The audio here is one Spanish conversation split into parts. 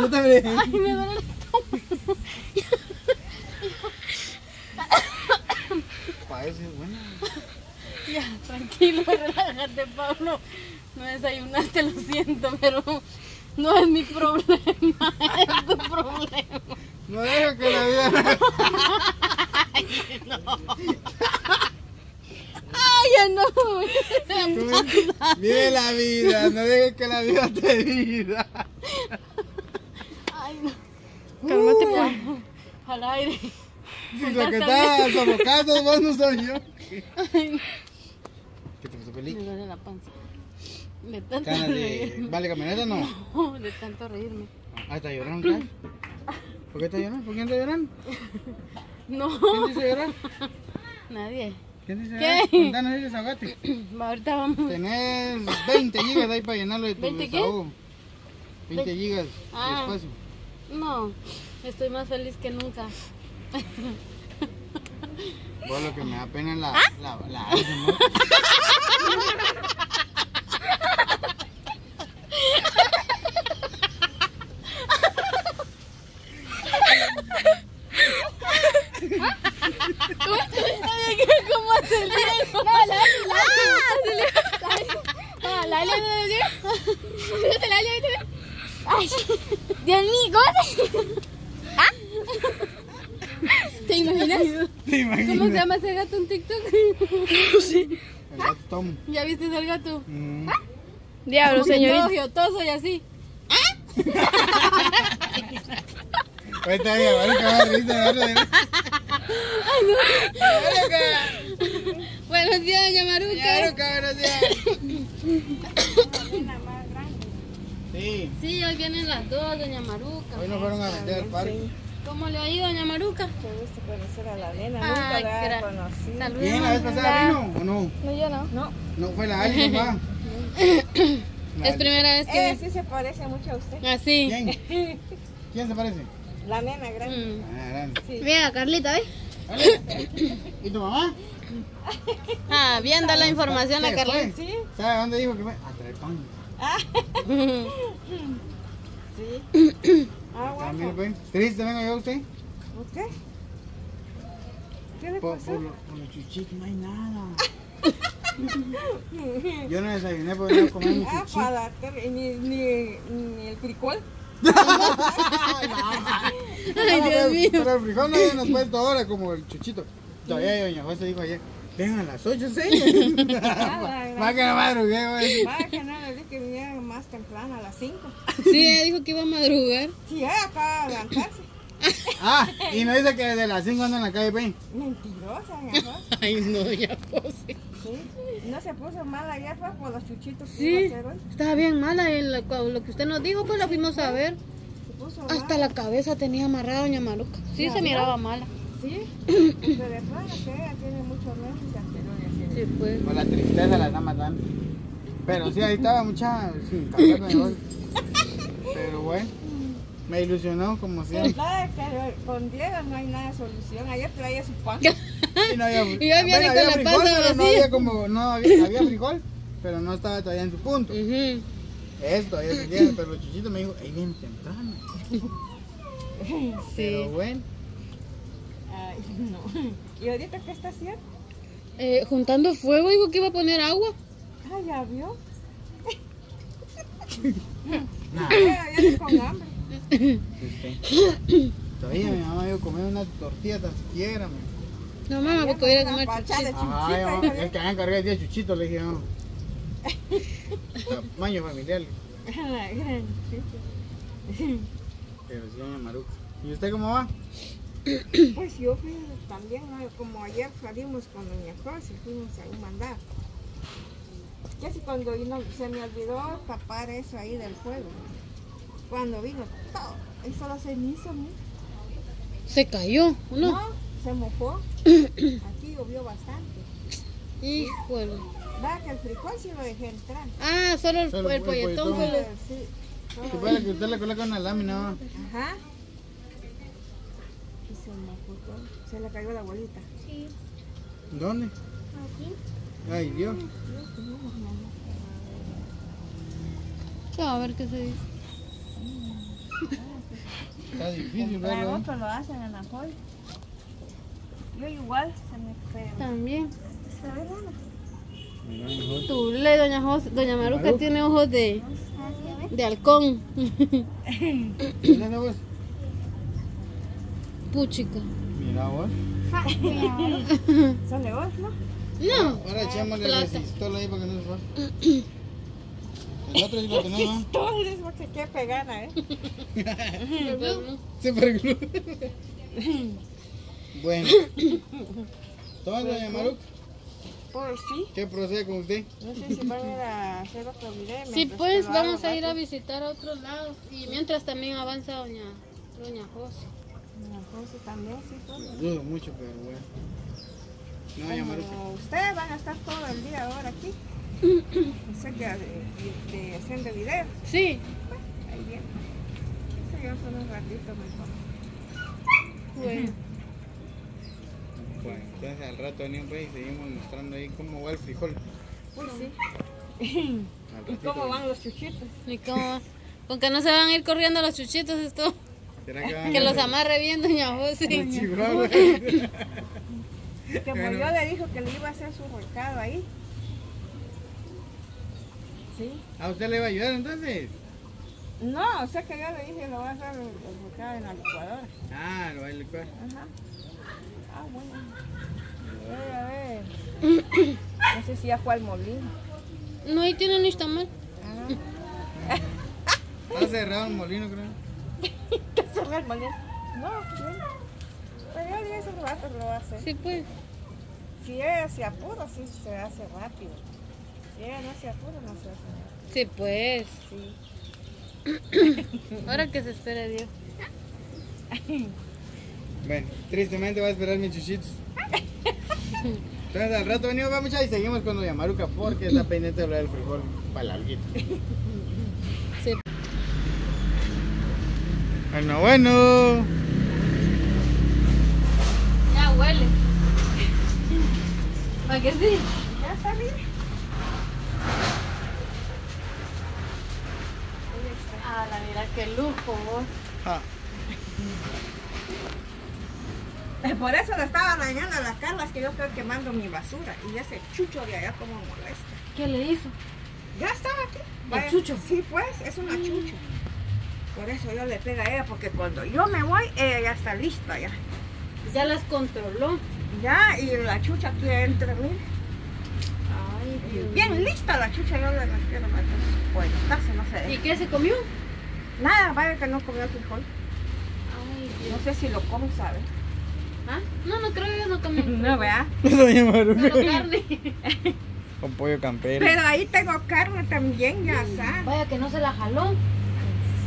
Yo también. Ay, me duele. Parece, bueno. Ya, tranquilo, relájate, Pablo. No desayunaste, lo siento, pero no es mi problema, es tu problema. No dejo que la vida. Ay, ya no. Vive la vida, no dejes que la vida te viva. Ay, no. Cálmate, pues. Al aire. Si lo que está sofocando vos no soy yo. ¿Qué te pasó, me Felipe? duele la panza. De tanto de. reírme. ¿Vale camioneta no? No, de tanto reírme. Ah, está llorando. ¿Por qué está llorando? ¿Por quién está llorando? No, ¿Quién dice llorar? nadie. ¿Quién dice ¿Qué? llorar? Contanos desahogate. Va, ahorita vamos. Tenés 20 gigas ahí para llenarlo de tu ¿20 qué? desahogo. 20 gigas de Ah. espacio. No, estoy más feliz que nunca. Vos lo que me da pena es la. ¿Ah? la, ¿no? ¿Cómo hace el Diego? No, la Ah, la Alia no dio. Fíjate, la Alia ahorita. Ay, Dios mío, ¿cómo te- ¿Ah? ¿Te imaginas? ¿Te imaginas? ¿Cómo se llama ese gato en TikTok? El gato Tom. ¿Ya viste ese gato? Mm. Diablo, Todo señorita. fiotoso y así. Ya, vale que va a reírse, vale. Buenos días, doña Maruca. Claro, cabrón, ya. Sí, Sí, hoy vienen las dos, doña Maruca. hoy nos fueron a vender al parque. ¿Cómo le ha ido, doña Maruca? Qué gusto conocer a la nena, Ay, nunca la he conocido. Saludos. ¿Quién la vez pasada vino o no? No, yo no. No, No, fue la Ali, mamá. Es primera vez que ella sí se parece mucho a usted. Así. ¿Quién? ¿Quién se parece? La nena grande. Mm. Ah, grande. Sí. Mira, Carlita. Vale. ¿Y tu mamá? Ah, viendo la información la fue. Sí, ¿Sabe dónde dijo que fue? A traer pan. sí. Ah, Ah, bueno. ¿Triste vengo yo a usted? ¿Por qué? ¿Qué le Por, pasó? por, por los chuchitos no hay nada. Yo no desayuné porque no comí mi Ah, chuchito. para que ni, ni, ni el frijol. Ay, Dios mío. Pero el frijol no habían puesto ahora como el chuchito. Todavía doña José dijo ayer, vengan a las 8, sí. Más que no madrugué, güey. Vaya que no, dije que más temprano, a las 5. Sí, ella dijo que iba a madrugar. Sí, ella acaba de levantarse. Ah, y no dice que desde las 5 anda en la calle, ven. Mentirosa, mi amor. Ay, no, ya José. Sí. No se puso mal ayer, fue por los chuchitos que Sí. iba a hacer hoy. Estaba bien mala el- lo que usted nos dijo, pues la fuimos a ver. Se puso Hasta la cabeza tenía amarrada doña Maruca. Sí, se miraba mala. Sí, pero de plano que ella tiene muchos meses anteriores. Sí, pues. Pues la tristeza la está matando. Pero sí, ahí estaba mucha negocio. Pero bueno, me ilusionó como siempre. Nada, que con Diego no hay nada de solución. Ayer traía su pan. Y no había, Y viene bueno, había frijol, pero no había como, no había, había frijol, pero no estaba todavía en su punto. Esto, ahí se viene, pero los chichitos me dijo, ahí viene temprano. Pero bueno, Ay, no. ¿Y ahorita qué está haciendo? Eh, juntando fuego, dijo que iba a poner agua. Ah, ya vio. nada. Ella viene con hambre. Este, Todavía mi mamá dijo comer una tortilla tan siquiera. me. No, mamá, porque voy a ir a Una comer pachada de chuchito. Ajá, chuchita, ya, hija, es que habían cargado el día chuchito, le dije, no. Maño familiar, pero sí, doña Maruca. ¿Y usted cómo va? Pues yo fui también, ¿no? como ayer salimos con Doña José, fuimos a un mandado. Casi cuando vino, se me olvidó tapar eso ahí del fuego. Cuando vino todo, hizo la ceniza, ¿no? Se cayó, ¿o no? se mojó. Aquí llovió bastante. Híjole. Va que el frijol sí lo dejé entrar. Ah, solo el, Solo el el polletón fue lo... Sí. Puede que usted le coloca una lámina. Ajá. Y se mojó todo. Se le cayó la bolita. ¿Dónde? Ay, Dios. A ver qué se dice. Está difícil Para verlo. otros lo hacen en la joya. Yo igual se me pega. También. Se ve bueno. Mira, mejor. Tu le, doña José, doña Maruca Maruca. tiene ojos de, de halcón. Mira vos. Puchica. Mira vos. Son de vos, ¿no? No. Ahora echémosle plata. resistol ahí para que no se vaya. El otro sí lo tenemos. Todo es porque qué pegada, ¿eh? Pergló. Bueno. Toma, doña Maruca. Pues sí. ¿Qué procede con usted? No sé si van a ir a hacer otro video. Sí, pues vamos a ir a visitar a otros lados. Y mientras también avanza doña, doña José. La José también, sí, pues. Dudo mucho, pero bueno. No. Como ustedes van a estar todo el día ahora aquí. Sé que de, de, de haciendo videos. Sí. Ahí viene. Eso yo solo un ratito mejor. Bueno. Bueno, entonces al rato venimos pues, y seguimos mostrando ahí cómo va el frijol. Pues sí. ¿Y cómo van los chuchitos? ¿Y cómo? Con que no se van a ir corriendo los chuchitos esto. ¿Será que van Que a- los amarre bien, doña José. Como Bueno. yo le dijo que le iba a hacer su recado ahí. Sí. ¿A usted le va a ayudar entonces? No, o sea que yo le dije lo voy a hacer el, el recado en la licuadora. Ah, lo va a licuar. Ajá. Ah, bueno. A ver, a ver. No sé si ya fue al molino. No, ahí tiene ni tamal. Ah. Está cerrado el molino, creo. ¿Qué cerró el molino? No, bien. Hace rato lo hacer. Sí, pues. Si ella se apura, sí se hace rápido. Si ella no se apura, no se hace rápido. Sí, pues. Sí. Ahora que se espera Dios. Bueno, tristemente va a esperar mis chuchitos. Entonces al rato venimos, vamos y seguimos con Doña Maruca porque está pendiente de lo del frijol para la alguita. Sí. Bueno, bueno. Huele. ¿Para qué sí? Ya está bien. Ah, la mira qué lujo vos. Ah, Por eso le estaba dañando a la Carla, es que yo estoy quemando mi basura. Y ese chucho de allá como molesta. ¿Qué le hizo? Ya estaba aquí. ¿El chucho? Sí, pues, es una chucha. Por eso yo le pego a ella, porque cuando yo me voy, ella ya está lista ya. Ya las controló. Ya, y la chucha aquí entra, mire. Ay, Dios. Bien lista la chucha, yo le refiero a pues, no sé. ¿Y qué se comió? Nada, vaya que no comió frijol. Ay, No Dios. sé si lo come, ¿sabe? ¿Ah? No, no creo yo no comí. No, vea. Doña Maruca. Carne. Con pollo campero. Pero ahí tengo carne también, ya sabes. Vaya que no se la jaló.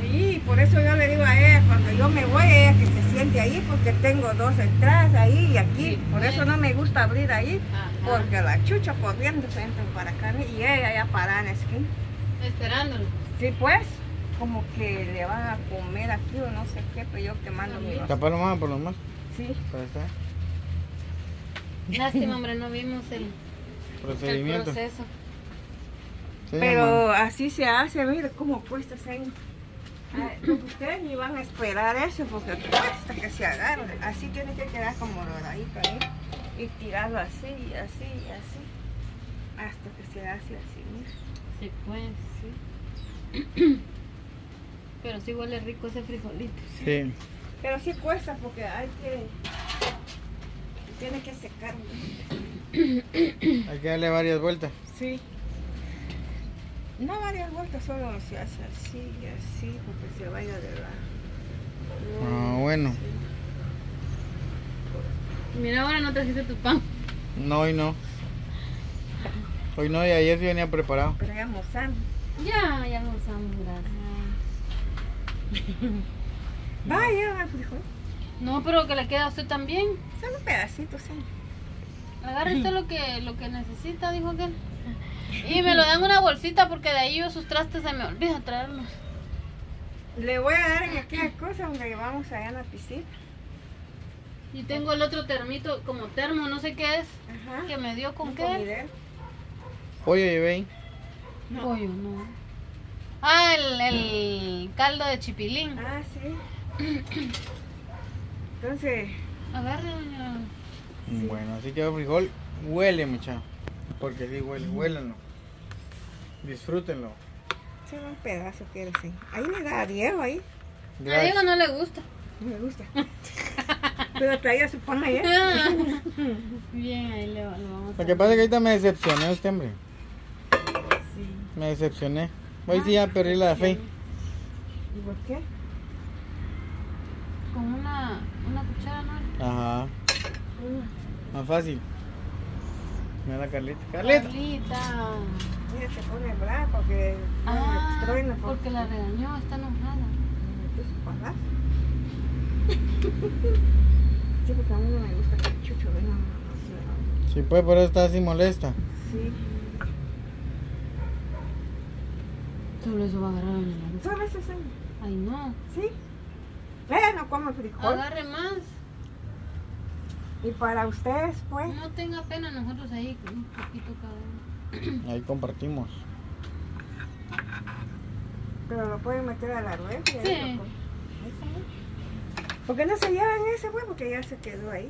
Sí, por eso yo le digo a ella, cuando yo me voy, ella que se siente ahí, porque tengo dos entradas ahí y aquí. Sí, por eso no me gusta abrir ahí, Ajá. porque la chucha corriendo se entra para acá y ella ya para en la esquina. Esperándolo. Sí, pues, como que le van a comer aquí o no sé qué, pero yo quemando mi vaso. Tapalo más por lo más. Sí, Para estar. Lástima, hombre, no vimos el, el Procedimiento. proceso. Sí, pero así se hace, mire cómo cuesta hacer. Ay, pues Ustedes ni van a esperar eso porque cuesta que se agarre. Así tiene que quedar como doradito ahí. Y tirarlo así, así, así. Hasta que se hace así, mira. Sí, pues. Sí. Pero sí huele rico ese frijolito. Sí. Pero sí cuesta porque hay que. Tiene que secar. Hay que darle varias vueltas. Sí. No varias vueltas, solo se hace así y así porque se vaya de la. Ah, bueno. Mira, ahora no trajiste tu pan. No, hoy no. Hoy no, y ayer sí venía preparado. Pero ya almorzamos. Ya, ya almorzamos, gracias. Vaya, el frijol. No, pero que le queda a usted también. Solo pedacitos, sí. Agarre usted lo que, lo que necesita, dijo aquel. Y me lo dan una bolsita porque de ahí yo sus trastes se me olvida traerlos. Le voy a dar en aquella cosa donde llevamos allá en la piscina. Y tengo el otro termito como termo, no sé qué es, Ajá. que me dio con Un qué. comidero. Pollo llevé ahí. No. Pollo, no. Ah, el, el caldo de chipilín. Ah, sí. Entonces, Agarre, doña. Bueno, así quedó frijol. Huele, mucha. Porque sí huele, huélenlo. Disfrútenlo. solo un pedazo quiero sí. Ahí le da a Diego ahí. A. Diego no le gusta. No me gusta. Pero traía su pan ayer. Bien, ahí le, lo vamos a Lo que pasa es que ahorita me decepcioné usted, hombre. Sí. Me decepcioné. Hoy sí ya perdí la fe. ¿Y por qué? Con una, una cuchara, ¿no? Ajá. Más fácil. Mira la Carlita. Carlita. Carlita. Ella se pone brava porque Ah, truena por porque la regañó, está enojada. palazo. Sí, porque a mí no me gusta que el chucho venga no, Sí, pues por eso está así molesta. Sí. Solo eso va a agarrar doña Maruca. Solo eso sí. Ay, no. Sí. Ella no come frijol. Agarre más. Y para ustedes, pues. No tenga pena nosotros ahí, un poquito cada uno. Ahí compartimos. Pero lo pueden meter a la refri. Sí. ahí. ¿Por qué no se llevan ese, pues? Porque ya se quedó ahí.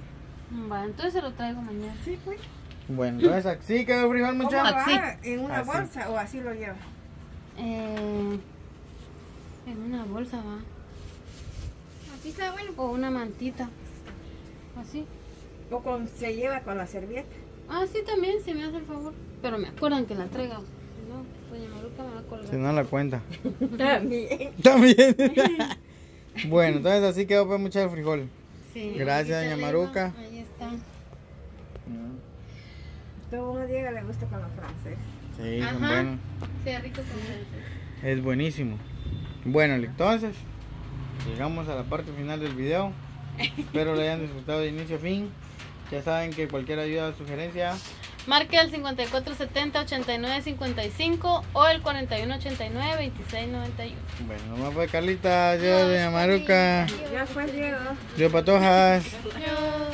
Va, entonces se lo traigo mañana. Sí, pues. Bueno, entonces así quedó el frijol, ¿Cómo mucha. va? Así. ¿En una Así. bolsa o así lo lleva? Eh, en una bolsa va. Así está bueno. O una mantita. Así. ¿O con, se lleva con la servilleta? Ah, sí, también, si me hace el favor. Pero me acuerdan que la traiga. Si no, doña Maruca me va a colgar. Si no la cuenta. También. También. bueno, entonces así quedó pues mucha el frijol. Sí, Gracias, doña Maruca. Ahí está. Todo uno llega le gusta con los franceses. Sí, son Ajá. buenos. Sí, rico con francés. Es buenísimo. Bueno, entonces, llegamos a la parte final del video. Espero lo hayan disfrutado de inicio a fin. Ya saben que cualquier ayuda o sugerencia, Marque al 5470-8955 o el 4189-2691. bueno, nomás fue Carlita, yo de Maruca, Ya fue Diego. yo Patojas. Empezó.